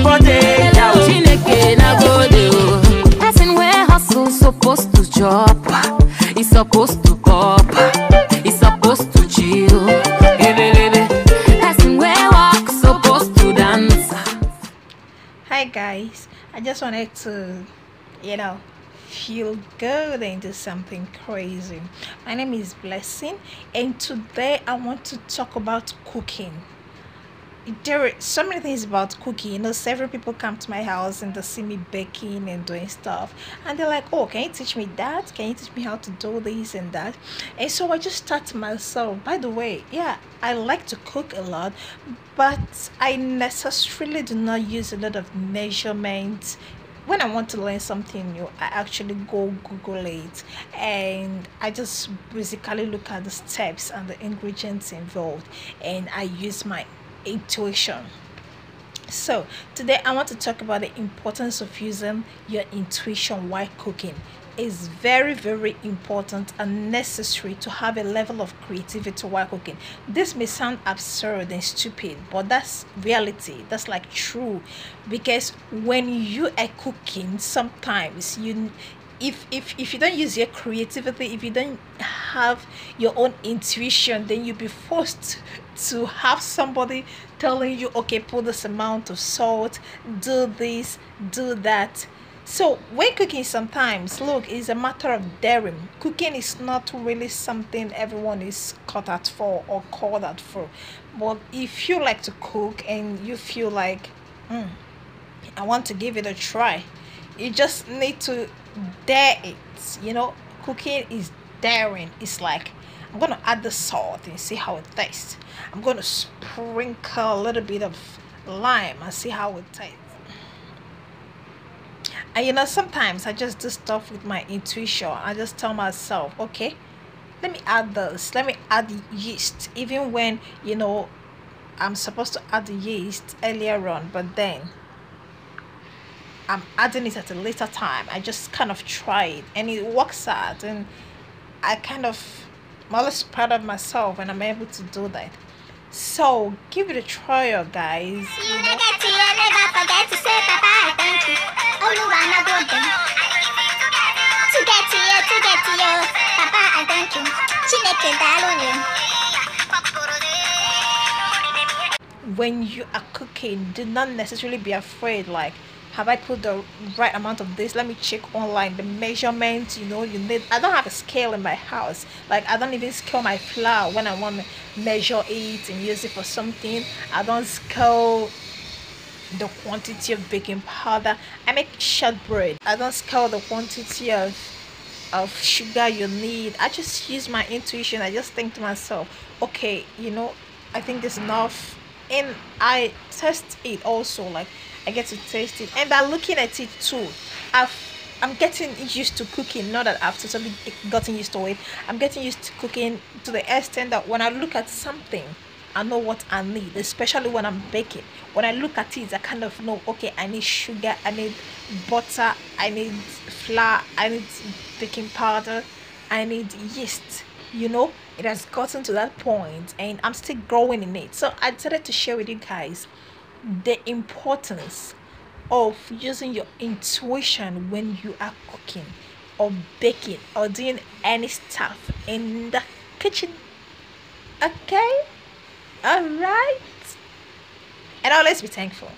for day. Hello, Chineke, na go o. Person wey hustle supposed to chop, he supposed to pop, he supposed to chill. Ebelebe. Person wey walk supposed to dance. Hi guys, I just wanted to, you know, feel good and do something crazy. My name is Blessing, and today I want to talk about cooking. There are so many things about cooking. You know, several people come to my house and they see me baking and doing stuff, and they're like, "Oh, can you teach me that? Can you teach me how to do this and that?" And so I just start myself. By the way, yeah, I like to cook a lot, but I necessarily do not use a lot of measurements when I want to learn something new, I actually go Google it and I just basically look at the steps and the ingredients involved and I use my intuition. So, today I want to talk about the importance of using your intuition while cooking. It's very, very important and necessary to have a level of creativity while cooking. This may sound absurd and stupid, but that's reality. That's like true. Because when you are cooking, sometimes you if if if you don't use your creativity if you don't have your own intuition then you'll be forced to have somebody telling you okay put this amount of salt do this do that so when cooking sometimes look is a matter of daring cooking is not really something everyone is caught at for or called at for but if you like to cook and you feel like "Hmm, I want to give it a try. You just need to dare it. You know, cooking is daring. It's like I'm gonna add the salt and see how it tastes. I'm gonna sprinkle a little bit of lime and see how it tastes. And you know, sometimes I just do stuff with my intuition. I just tell myself, okay, let me add this. Let me add the yeast, even when you know I'm supposed to add the yeast earlier on, but then I'm adding it at a later time. I just kind of try it and it works out and I kind of I'm always proud of myself when I'm able to do that. So give it a try, guys. When you are cooking, do not necessarily be afraid. Like, have I put the right amount of this? Let me check online the measurements. You know, you need. I don't have a scale in my house. Like, I don't even scale my flour when I want to measure it and use it for something. I don't scale the quantity of baking powder. I make shortbread. I don't scale the quantity of of sugar you need. I just use my intuition. I just think to myself, okay, you know, I think there's enough. And I test it also. Like I get to taste it. And by looking at it too, I've I'm getting used to cooking. Not that I've totally gotten used to it. I'm getting used to cooking to the extent that when I look at something, I know what I need, especially when I'm baking. When I look at it, I kind of know, okay, I need sugar, I need butter, I need flour, I need baking powder, I need yeast. You know, it has gotten to that point and I'm still growing in it. So I decided to share with you guys the importance of using your intuition when you are cooking or baking or doing any stuff in the kitchen. Okay? All right. And always be thankful.